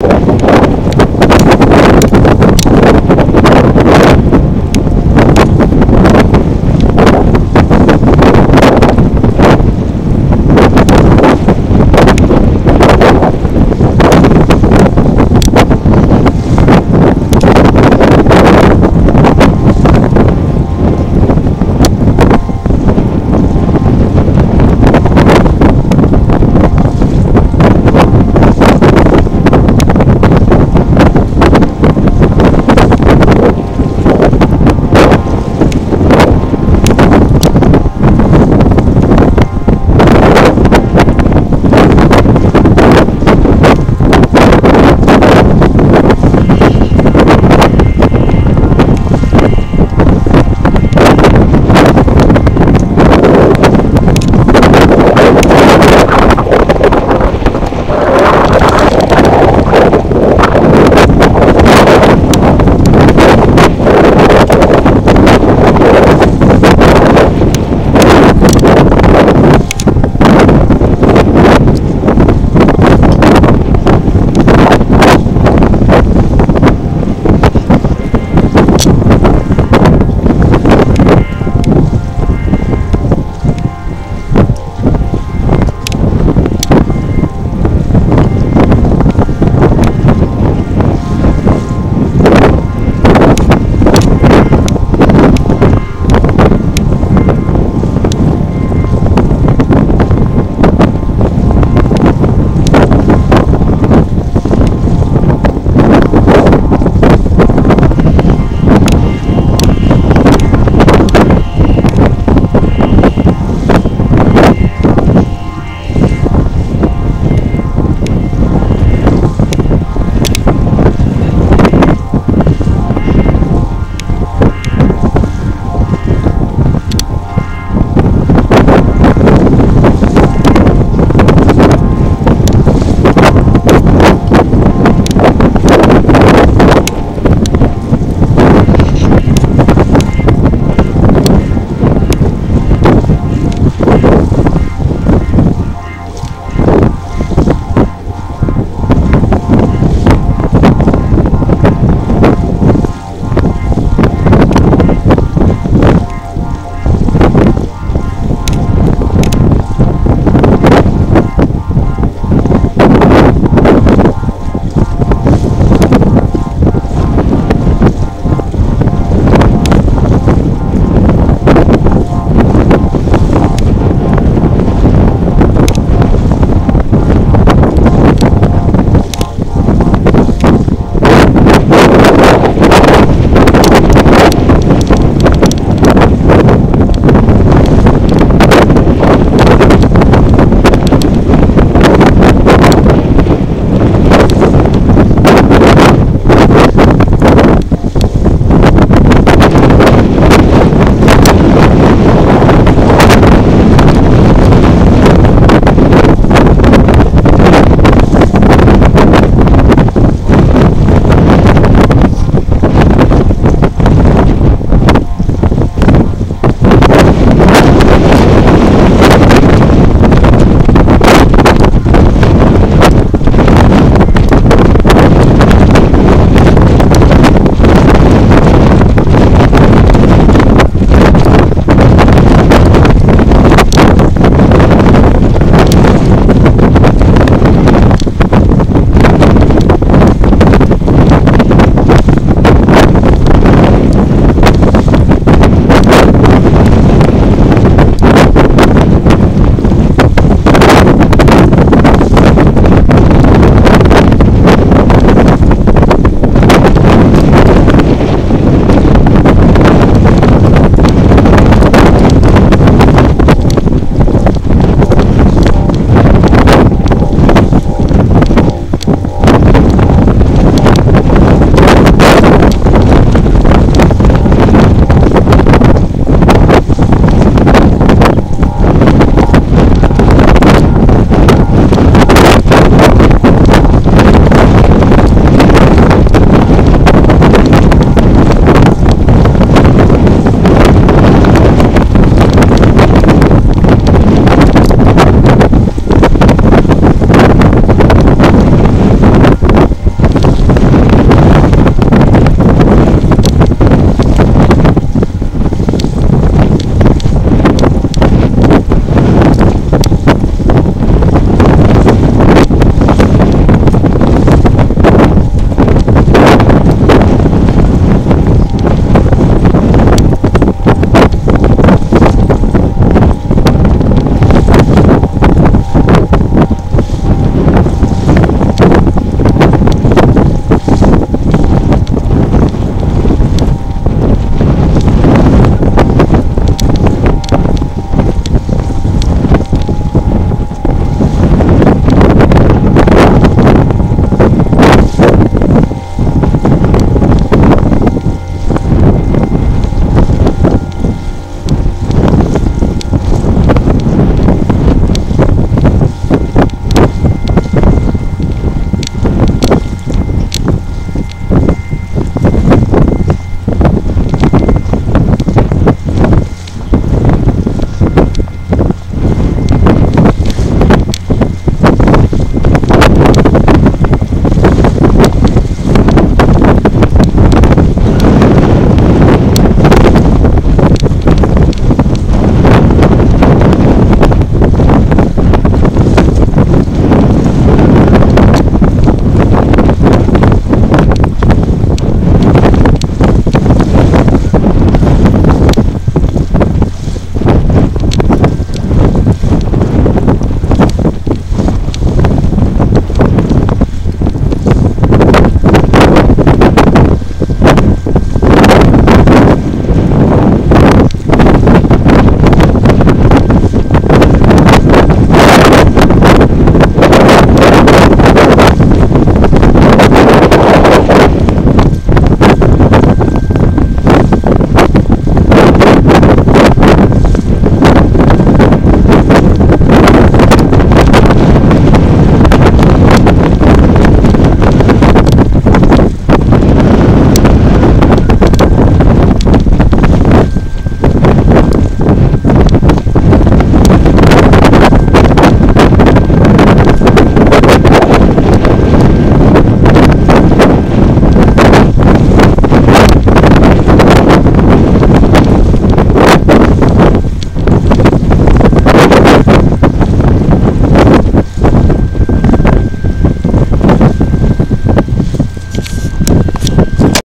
you